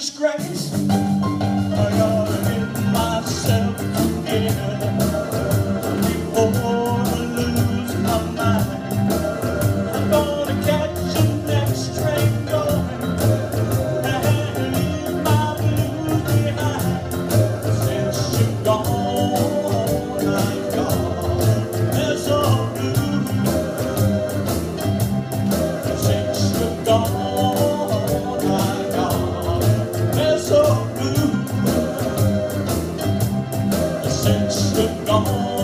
such grace. It's the.